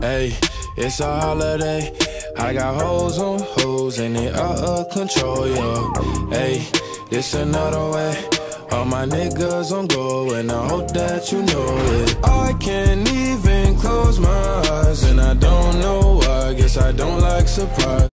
Hey, it's a holiday. I got hoes on hoes and they out of control, yo. Hey, this another way. All my niggas on go and I hope that you know it. I can't even close my eyes and I don't know why. Guess I don't like surprise.